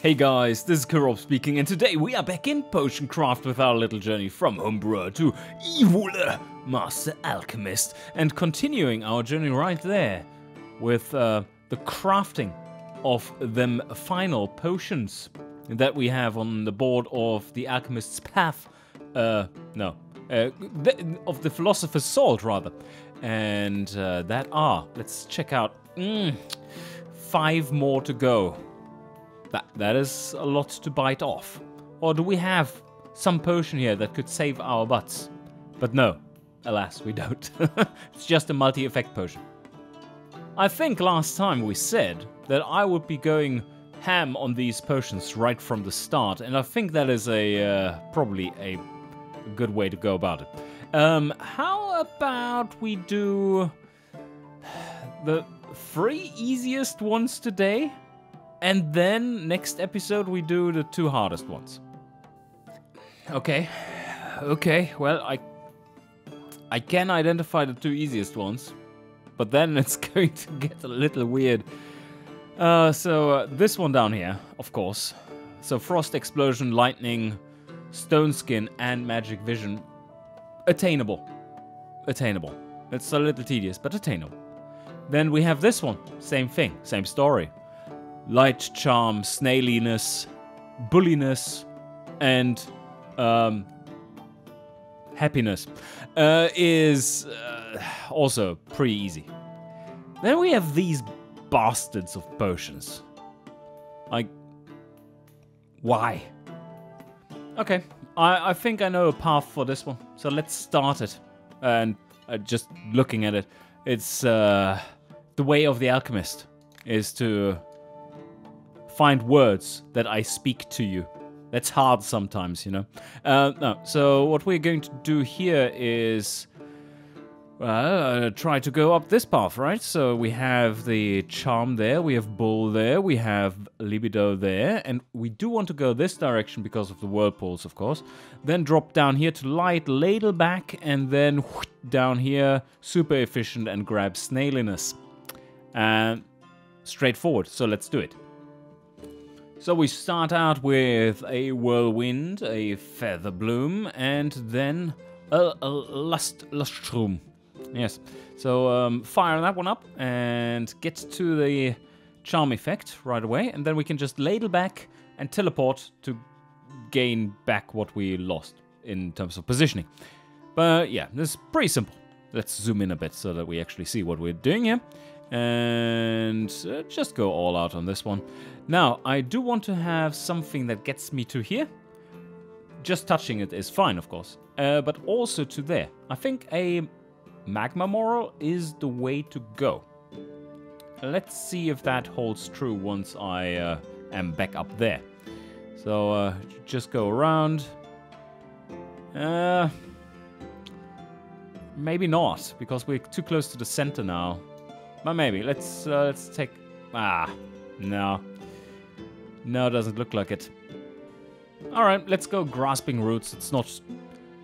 Hey guys, this is Killrob speaking, and today we are back in Potioncraft with our little journey from Homebrewer to Evil Master Alchemist, and continuing our journey right there with uh, the crafting of them final potions that we have on the board of the Alchemist's Path. Uh, no, uh, th- of the Philosopher's Salt, rather. And uh, that are, let's check out, mm, five more to go. That that is a lot to bite off. Or do we have some potion here that could save our butts? But no, alas, we don't. it's just a multi-effect potion. I think last time we said that I would be going ham on these potions right from the start, and I think that is a uh, probably a good way to go about it. Um, how about we do the three easiest ones today? And then next episode we do the two hardest ones. Okay. Okay. Well, I I can identify the two easiest ones, but then it's going to get a little weird. Uh, so uh, this one down here, of course. So frost explosion, lightning, stone skin, and magic vision, attainable. Attainable. It's a little tedious, but attainable. Then we have this one, same thing, same story light charm, snailiness, bulliness, and um, happiness uh, is uh, also pretty easy. Then we have these bastards of potions. Like, why? Okay, I, I think I know a path for this one, so let's start it. And uh, just looking at it, it's uh, the way of the alchemist is to find words that I speak to you. That's hard sometimes, you know. Uh, no, so what we're going to do here is uh, try to go up this path, right? So we have the charm there, we have bull there, we have libido there, and we do want to go this direction because of the whirlpools, of course. Then drop down here to light, ladle back, and then down here, super efficient and grab snailiness. And straightforward. So let's do it. So we start out with a whirlwind, a feather bloom, and then a, a lust lustrum. Yes. So um, fire that one up and get to the charm effect right away, and then we can just ladle back and teleport to gain back what we lost in terms of positioning. But yeah, this is pretty simple. Let's zoom in a bit so that we actually see what we're doing here. And uh, just go all out on this one. Now, I do want to have something that gets me to here. Just touching it is fine, of course. Uh, but also to there. I think a magma morel is the way to go. Let's see if that holds true once I uh, am back up there. So, uh, just go around. Uh, maybe not, because we're too close to the center now. But maybe. Let's, uh, let's take... Ah, no. No, doesn't look like it. Alright, let's go grasping roots. It's not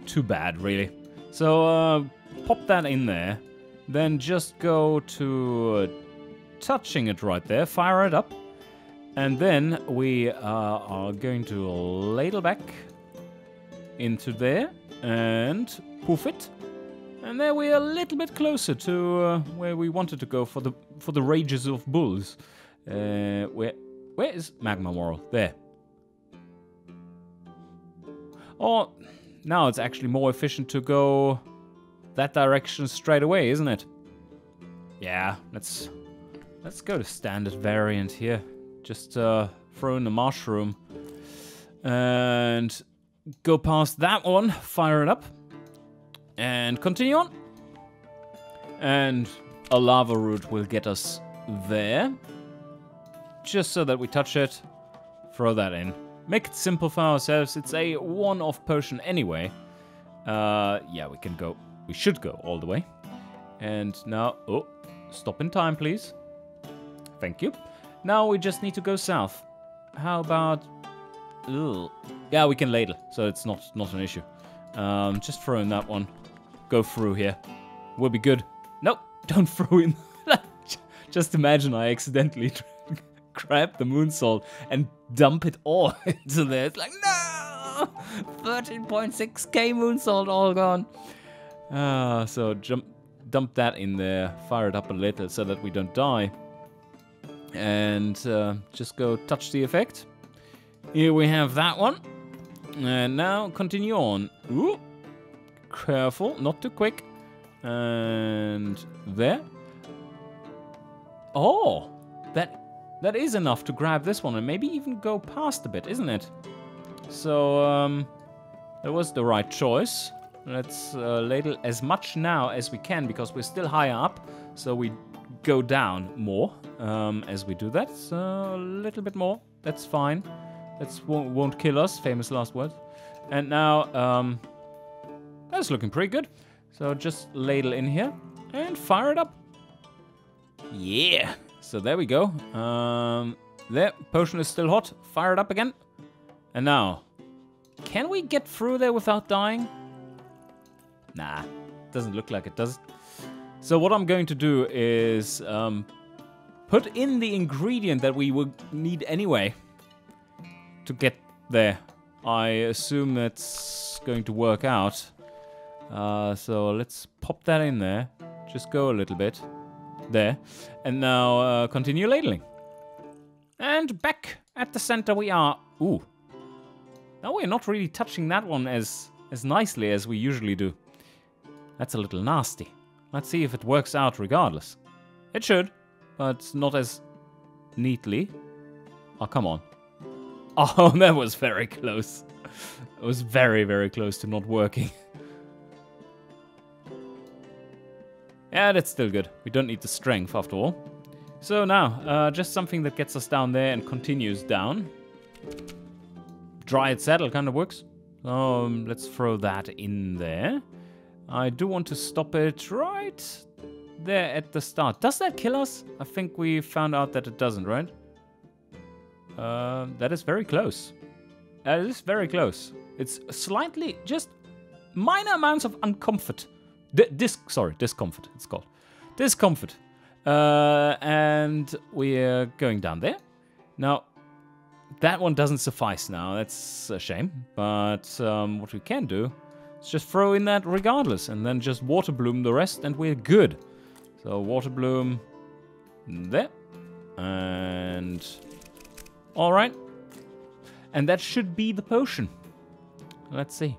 too bad, really. So, uh, pop that in there. Then just go to uh, touching it right there. Fire it up. And then we uh, are going to ladle back into there and poof it. And there we're a little bit closer to uh, where we wanted to go for the for the rages of bulls. Uh, where where is Magma Morel? There. Oh, now it's actually more efficient to go that direction straight away, isn't it? Yeah, let's let's go to standard variant here. Just uh, throw in the mushroom and go past that one, fire it up, and continue on. And a lava root will get us there just so that we touch it, throw that in. Make it simple for ourselves. It's a one-off potion anyway. Uh, yeah, we can go. We should go all the way. And now, oh, stop in time, please. Thank you. Now we just need to go south. How about... Ugh. Yeah, we can ladle, so it's not, not an issue. Um, just throw in that one. Go through here. We'll be good. Nope, don't throw in. just imagine I accidentally grab the moon salt and dump it all into there. It's like, no! 13.6k moon salt all gone. Uh, so jump, dump that in there, fire it up a little so that we don't die. And uh, just go touch the effect. Here we have that one. And now continue on. Ooh. Careful, not too quick. And there. Oh, that that is enough to grab this one and maybe even go past a bit, isn't it? So, um, that was the right choice. Let's uh, ladle as much now as we can because we're still higher up. So we go down more um, as we do that. So a little bit more. That's fine. That won't, won't kill us. Famous last words. And now, um, that's looking pretty good. So just ladle in here and fire it up. Yeah. So there we go. Um, there, potion is still hot. Fire it up again. And now, can we get through there without dying? Nah, doesn't look like it, does it? So what I'm going to do is um, put in the ingredient that we would need anyway to get there. I assume that's going to work out. Uh, so let's pop that in there. Just go a little bit. There. And now uh, continue ladling. And back at the center we are. Ooh. Now we're not really touching that one as, as nicely as we usually do. That's a little nasty. Let's see if it works out regardless. It should, but not as neatly. Oh, come on. Oh, that was very close. It was very, very close to not working. yeah, that's still good. We don't need the strength after all. So now, uh, just something that gets us down there and continues down. Dryad Saddle kind of works. Um, let's throw that in there. I do want to stop it right there at the start. Does that kill us? I think we found out that it doesn't, right? Uh, that is very close. That is very close. It's slightly, just minor amounts of uncomfort. D dis sorry, discomfort, it's called. Discomfort. Uh, and we're going down there. Now, that one doesn't suffice now. That's a shame. But um, what we can do Let's just throw in that regardless and then just water bloom the rest and we're good. So water bloom there. And all right. And that should be the potion. Let's see.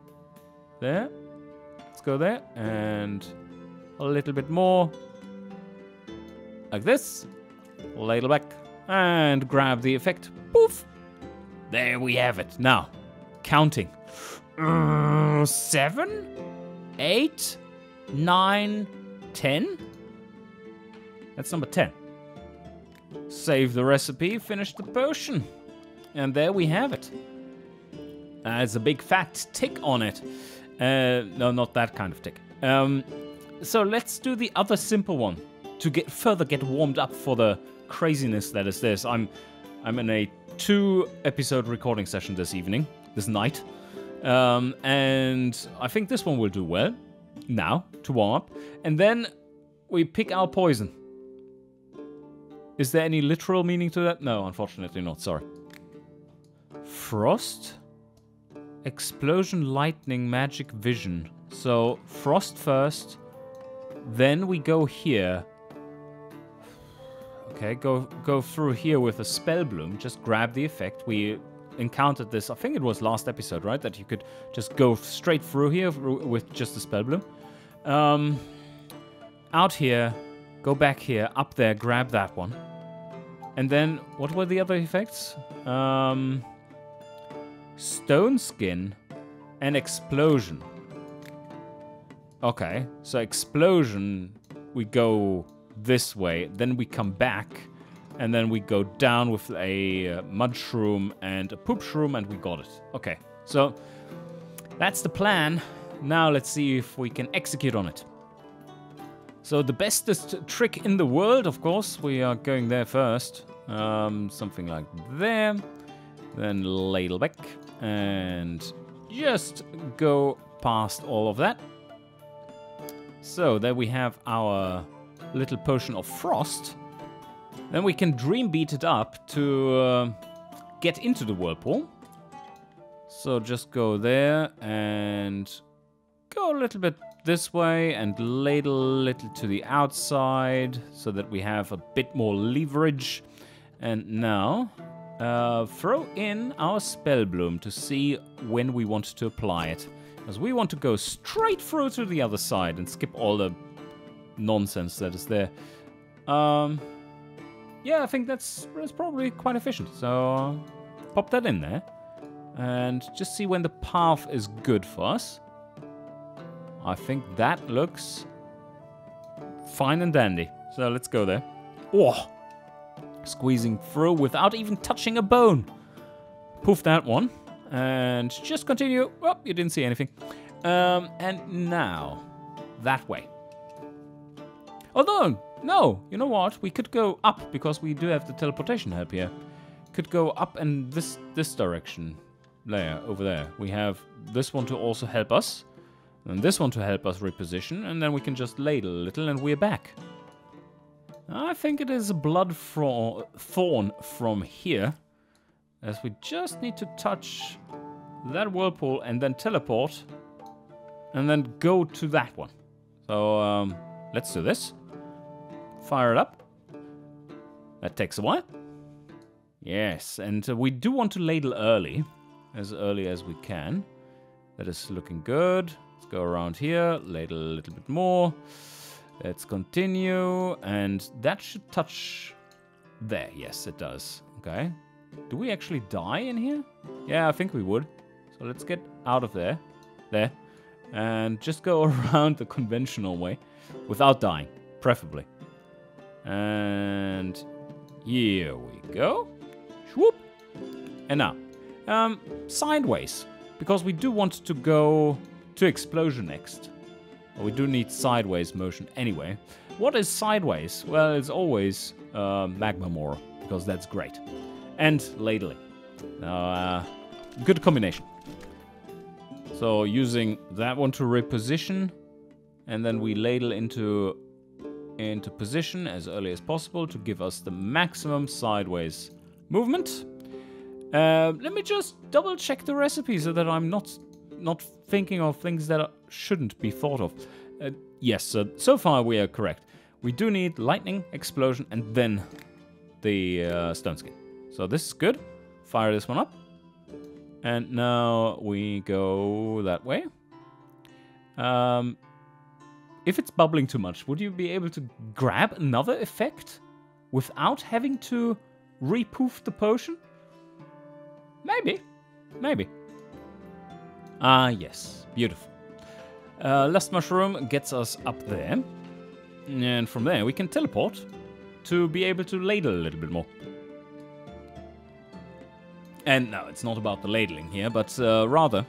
There. Go there and a little bit more. Like this. Ladle back and grab the effect. Poof. There we have it. Now, counting. Uh, seven, eight, nine, ten. That's number ten. Save the recipe, finish the potion. And there we have it. It's a big fat tick on it. Uh, no, not that kind of tick. Um, so let's do the other simple one to get further get warmed up for the craziness that is this. I'm I'm in a two episode recording session this evening, this night. Um, and I think this one will do well now to warm up. And then we pick our poison. Is there any literal meaning to that? No, unfortunately not. Sorry. Frost, explosion, lightning, magic, vision. So frost first, then we go here. Okay, go go through here with a spell bloom. Just grab the effect. We encountered this, I think it was last episode, right? That you could just go straight through here with just the spell bloom. Um, out here, go back here, up there, grab that one. And then, what were the other effects? Um, stone skin and explosion. Okay, so explosion, we go this way, then we come back and then we go down with a uh, mud shroom and a poop shroom, and we got it. Okay, so that's the plan. Now let's see if we can execute on it. So the bestest trick in the world, of course, we are going there first. Um, something like there. Then ladle back and just go past all of that. So there we have our little potion of frost. Then we can dream beet it up to uh, get into the whirlpool. So just go there and go a little bit this way and ladle a little to the outside so that we have a bit more leverage. And now uh, throw in our spell bloom to see when we want to apply it. Because we want to go straight through to the other side and skip all the nonsense that is there. Um, yeah, I think that's, that's probably quite efficient. So pop that in there. And just see when the path is good for us. I think that looks fine and dandy. So let's go there. Oh, squeezing through without even touching a bone. Poof that one. And just continue. Oh, you didn't see anything. Um, and now, that way. Although, no, you know what? We could go up because we do have the teleportation help here. Could go up and this this direction. There, over there. We have this one to also help us. And this one to help us reposition. And then we can just ladle a little and we're back. I think it is a blood thorn from here. As we just need to touch that whirlpool and then teleport. And then go to that one. So um, let's do this. Fire it up. That takes a while. Yes, and uh, we do want to ladle early. As early as we can. That is looking good. Let's go around here. Ladle a little bit more. Let's continue. And that should touch there. Yes, it does. Okay. Do we actually die in here? Yeah, I think we would. So let's get out of there. There. And just go around the conventional way. Without dying. Preferably. And here we go. Swoop. And now. Um, sideways. Because we do want to go to explosion next. We do need sideways motion anyway. What is sideways? Well, it's always uh, magma more, because that's great. And ladling. Uh, good combination. So using that one to reposition, and then we ladle into into position as early as possible to give us the maximum sideways movement. Uh, let me just double check the recipe so that I'm not not thinking of things that shouldn't be thought of. Uh, yes, so, so far we are correct. We do need lightning, explosion, and then the uh, stone skin. So this is good. Fire this one up. And now we go that way. Um, if it's bubbling too much, would you be able to grab another effect without having to repoof the potion? Maybe. Maybe. Ah, yes. Beautiful. Uh, Lust Mushroom gets us up there. And from there, we can teleport to be able to ladle a little bit more. And no, it's not about the ladling here, but uh, rather,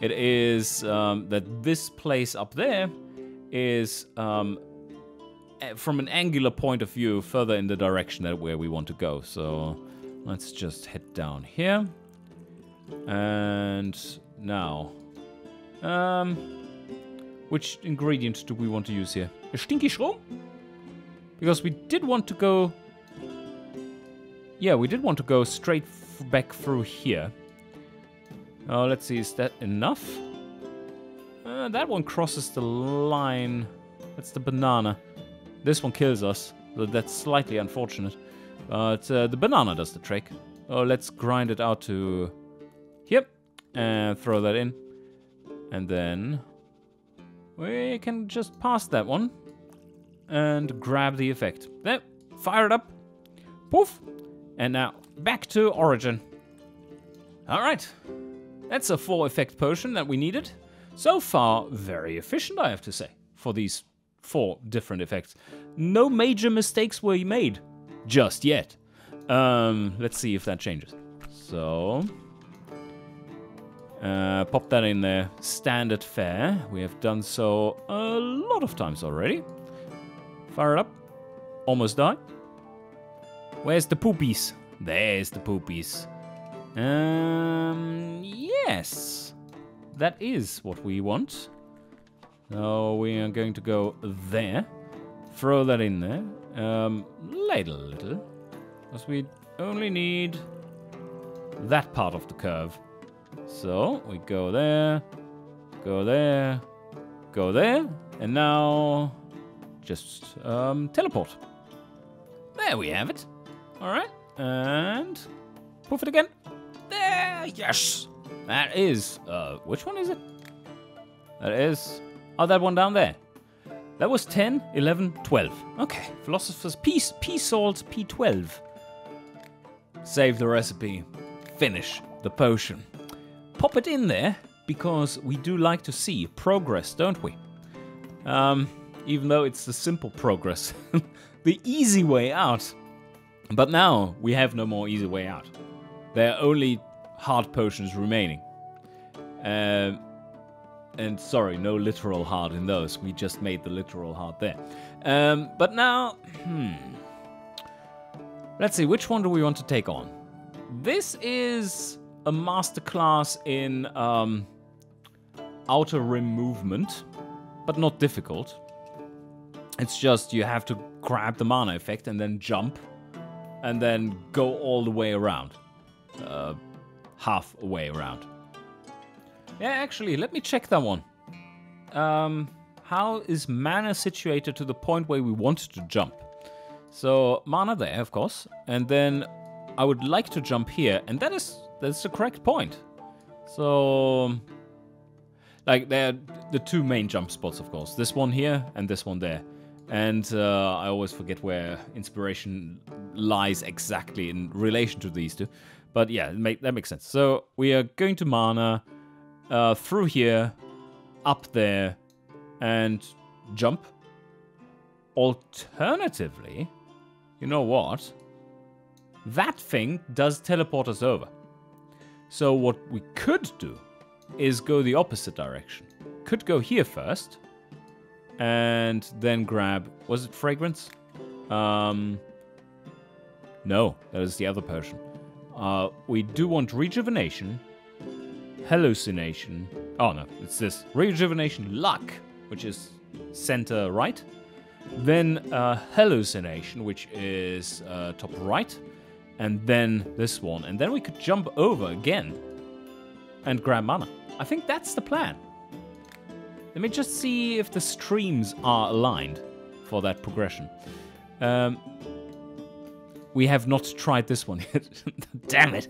it is um, that this place up there is um, from an angular point of view further in the direction that where we want to go. So let's just head down here. And now, um, which ingredient do we want to use here? A stinky shroom? Because we did want to go... Yeah, we did want to go straight back through here. Oh, let's see, is that enough? Uh, that one crosses the line. That's the banana. This one kills us. That's slightly unfortunate. But uh, the banana does the trick. Oh, let's grind it out to... Yep. And throw that in. And then we can just pass that one and grab the effect. There, fire it up. Poof. And now back to origin. All right. That's a full effect potion that we needed. So far, very efficient, I have to say, for these four different effects. No major mistakes were made just yet. Um, let's see if that changes. So, uh, pop that in there. Standard fare. We have done so a lot of times already. Fire it up. Almost die. Where's the poopies? There's the poopies. Um, yes. That is what we want. So we are going to go there. throw that in there. Um, a little. Because we only need that part of the curve. So we go there, go there, go there, and now just um, teleport. There we have it. All right, and poof it again. There, yes. That is, uh, which one is it? That is, oh, that one down there. That was 10, 11, 12. Okay, Philosopher's Peace, Pea Salt, P12. Save the recipe. Finish the potion. Pop it in there, because we do like to see progress, don't we? Um, even though it's the simple progress. the easy way out. But now, we have no more easy way out. There are only hard potions remaining. Uh, and sorry, no literal hard in those. We just made the literal hard there. Um, but now, hmm. Let's see, which one do we want to take on? This is a masterclass in um, outer rim movement, but not difficult. It's just you have to grab the mana effect and then jump, and then go all the way around. Uh, half way around. Yeah, actually, let me check that one. Um, how is mana situated to the point where we want to jump? So mana there, of course, and then I would like to jump here, and that is that's the correct point. So, like, they're the two main jump spots, of course. This one here and this one there. And uh, I always forget where inspiration lies exactly in relation to these two. But yeah, make, that makes sense. So we are going to mana uh, through here, up there, and jump. Alternatively, you know what? That thing does teleport us over. So what we could do is go the opposite direction. Could go here first, and then grab, was it fragrance? Um, no, that is the other potion. Uh, we do want rejuvenation, hallucination. Oh no, it's this rejuvenation luck, which is center right. Then uh, hallucination, which is uh, top right, and then this one, and then we could jump over again and grab mana. I think that's the plan. Let me just see if the streams are aligned for that progression. Um, we have not tried this one yet. Damn it.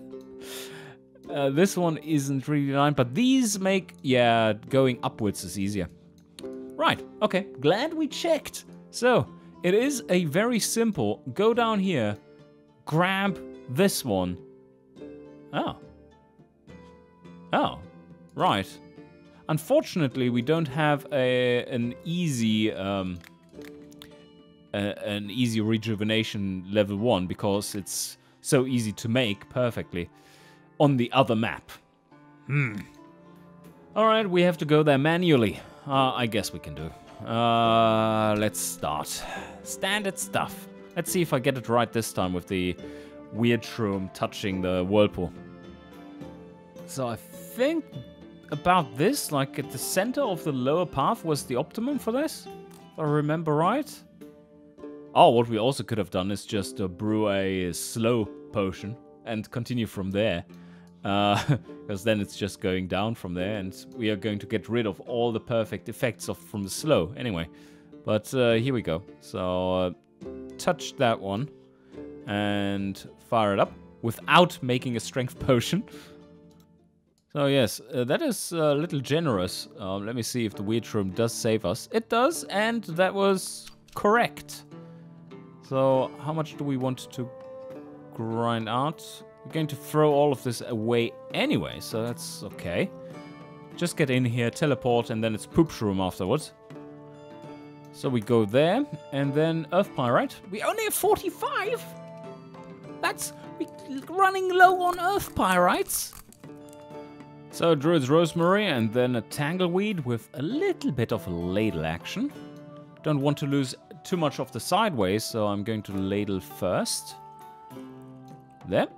Uh, this one isn't really aligned, but these make, yeah, going upwards is easier. Right, okay, glad we checked. So, it is a very simple, go down here, grab this one. Oh. Oh, right. Unfortunately, we don't have a an easy um, a, an easy rejuvenation level one because it's so easy to make perfectly on the other map. Hmm. All right, we have to go there manually. Uh, I guess we can do. Uh, let's start. Standard stuff. Let's see if I get it right this time with the weird shroom touching the whirlpool. So I think about this, like at the center of the lower path was the optimum for this, if I remember right. Oh, what we also could have done is just uh, brew a slow potion and continue from there. Because uh, then it's just going down from there, and we are going to get rid of all the perfect effects of from the slow anyway. But uh, here we go. So uh, touch that one and fire it up without making a strength potion. So yes, uh, that is a little generous. Um, let me see if the weird shroom does save us. It does, and that was correct. So how much do we want to grind out? We're going to throw all of this away anyway, so that's okay. Just get in here, teleport, and then it's poop shroom afterwards. So we go there, and then Earth Pyrite. We only have 45! That's running low on Earth Pyrites. So Druid's Rosemary and then a Tangleweed with a little bit of ladle action. Don't want to lose too much of the sideways, so I'm going to ladle first. There.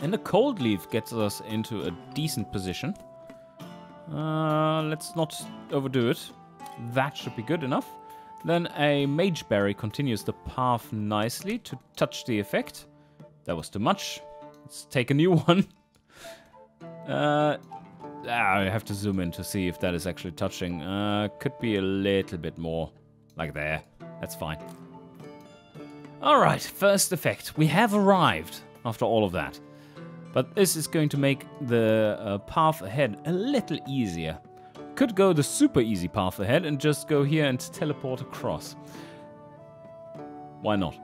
And the Cold Leaf gets us into a decent position. Uh, let's not overdo it. That should be good enough. Then a Mage Berry continues the path nicely to touch the effect. That was too much. Let's take a new one. Uh, ah, I have to zoom in to see if that is actually touching. Uh, could be a little bit more. Like there. That's fine. Alright, first effect. We have arrived after all of that. But this is going to make the uh, path ahead a little easier. Could go the super easy path ahead and just go here and teleport across. Why not?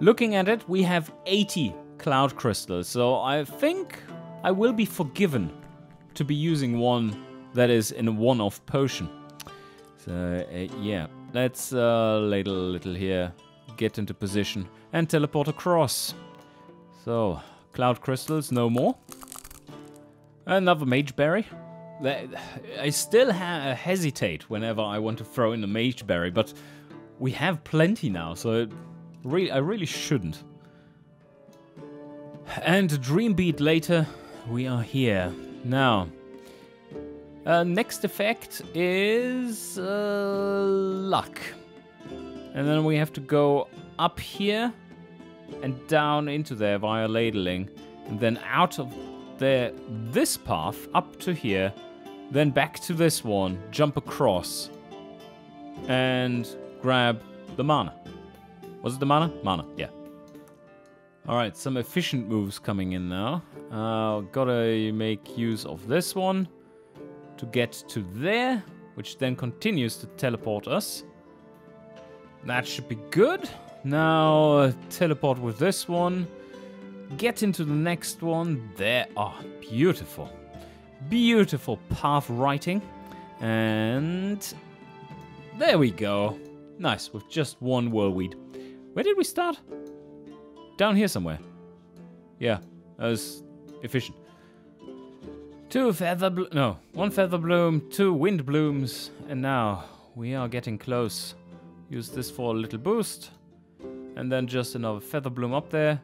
Looking at it, we have 80 cloud crystals, so I think I will be forgiven to be using one that is in a one-off potion. So, uh, yeah, let's uh, ladle a little here, get into position, and teleport across. So, cloud crystals, no more. Another mage berry. I still hesitate whenever I want to throw in a mage berry, but we have plenty now, so re I really shouldn't. And a dream beet later, we are here. Now, uh, next effect is uh, luck. And then we have to go up here and down into there via ladling. And then out of there, this path up to here, then back to this one, jump across, and grab the mana. Was it the mana? Mana, yeah. Alright, some efficient moves coming in now. Uh, gotta make use of this one to get to there, which then continues to teleport us. That should be good. Now, uh, teleport with this one. Get into the next one. There. Oh, beautiful. Beautiful path writing. And there we go. Nice, with just one whirlweed. Where did we start? Down here somewhere. Yeah, that was efficient. Two feather no, one feather bloom, two wind blooms, and now we are getting close. Use this for a little boost. And then just another feather bloom up there.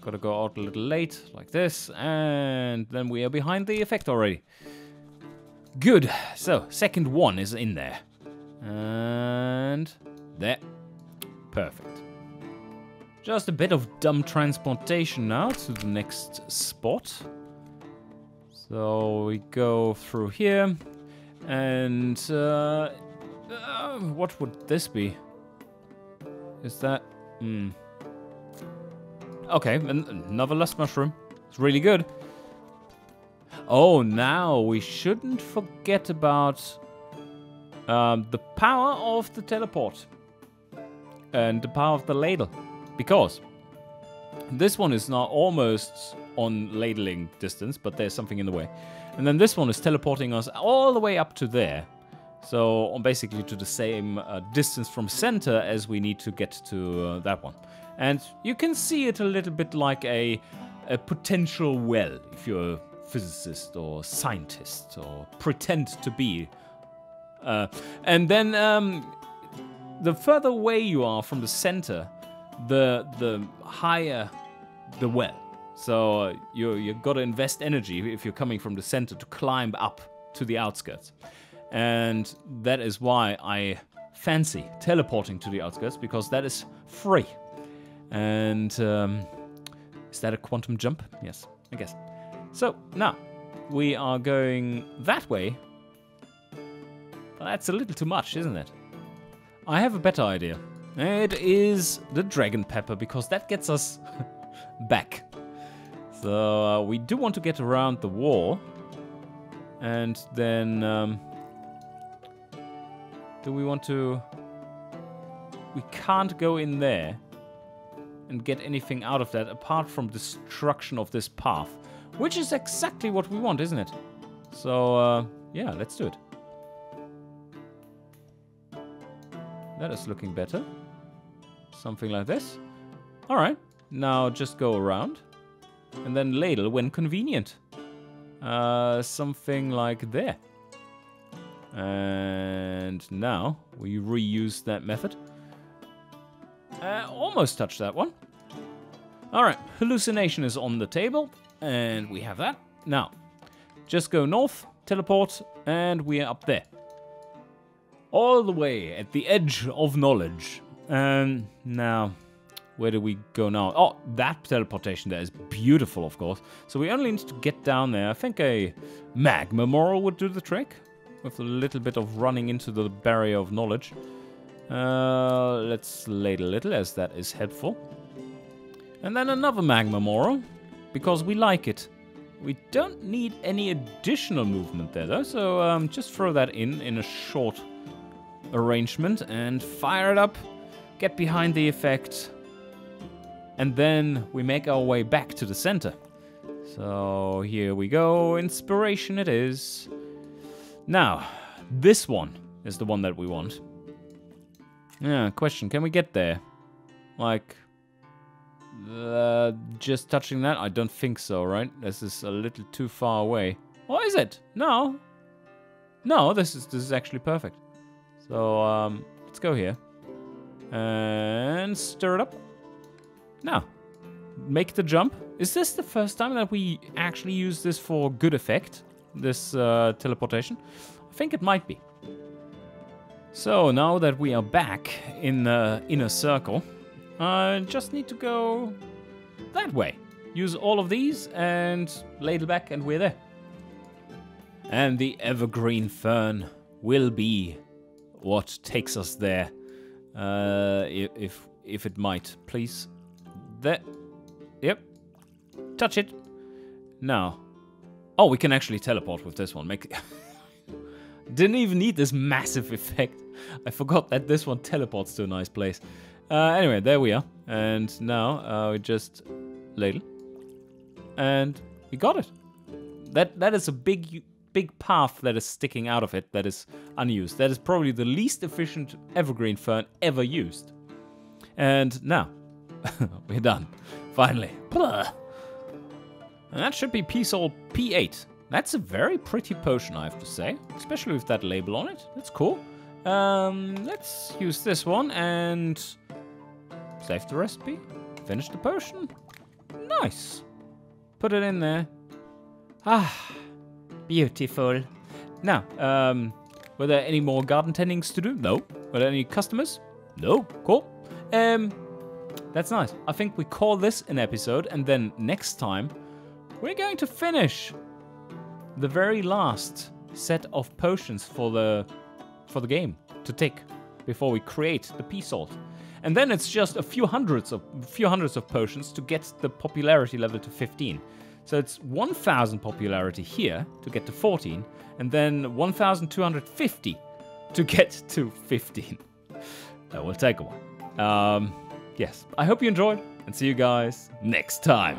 Gotta go out a little late, like this, and then we are behind the effect already. Good, so second one is in there. And there. Perfect. Just a bit of dumb transportation now to the next spot. So we go through here, and uh, uh, what would this be? Is that... Hmm. Okay, another lust mushroom. It's really good. Oh, now we shouldn't forget about um, the power of the teleport. And the power of the ladle. Because this one is now almost on ladling distance, but there's something in the way. And then this one is teleporting us all the way up to there. So basically to the same uh, distance from center as we need to get to uh, that one. And you can see it a little bit like a, a potential well, if you're a physicist or scientist or pretend to be. Uh, and then um, the further away you are from the center, the the higher the well. So uh, you you got to invest energy if you're coming from the center to climb up to the outskirts, and that is why I fancy teleporting to the outskirts because that is free. And um, is that a quantum jump? Yes, I guess. So now we are going that way. that's a little too much, isn't it? I have a better idea. It is the dragon pepper because that gets us back. So uh, we do want to get around the wall. And then... Um, do we want to... We can't go in there and get anything out of that apart from destruction of this path. Which is exactly what we want, isn't it? So, uh, yeah, let's do it. That is looking better. Something like this. Alright, now just go around. And then ladle when convenient. Uh, something like there. And now we reuse that method. Uh, almost touched that one. Alright, hallucination is on the table, and we have that. Now, just go north, teleport, and we are up there. all the way at the edge of knowledge. And now, where do we go now? Oh, that teleportation there is beautiful, of course. So we only need to get down there. I think a magma morel would do the trick. With a little bit of running into the barrier of knowledge. Uh, let's late a little, as that is helpful. And then another magma morel, because we like it. We don't need any additional movement there, though, so um, just throw that in, in a short arrangement, and fire it up, get behind the effect, and then we make our way back to the center. So here we go, inspiration it is. Now, this one is the one that we want. Yeah, question, can we get there? Like, uh, just touching that? I don't think so, right? This is a little too far away. Or is it? No. No, this is this is actually perfect. So, um, let's go here. And stir it up. Now, make the jump. Is this the first time that we actually use this for good effect? This uh, teleportation? I think it might be. So now that we are back in the inner circle, I just need to go that way. Use all of these and ladle back and we're there. And the evergreen fern will be what takes us there. Uh, if if it might, please there. Yep. Touch it. Now. Oh, we can actually teleport with this one. Make. Didn't even need this massive effect. I forgot that this one teleports to a nice place. Uh, anyway, there we are. And now uh, we just ladle. And we got it. That That is a big, big path that is sticking out of it that is unused. That is probably the least efficient evergreen fern ever used. And now, We're done. Finally. And that should be P-Soul P8. That's a very pretty potion, I have to say. Especially with that label on it. That's cool. Um, let's use this one and save the recipe. Finish the potion. Nice. Put it in there. Ah, beautiful. Now, um, were there any more garden tendings to do? No. Were there any customers? No. Cool. Um, that's nice. I think we call this an episode, and then next time, we're going to finish the very last set of potions for the for the game to take before we create the P-Salt. And then it's just a few hundreds of few hundreds of potions to get the popularity level to 15. So it's 1000 popularity here to get to 14 and then 1250 to get to 15. That will take a while. Um, yes, I hope you enjoyed and see you guys next time.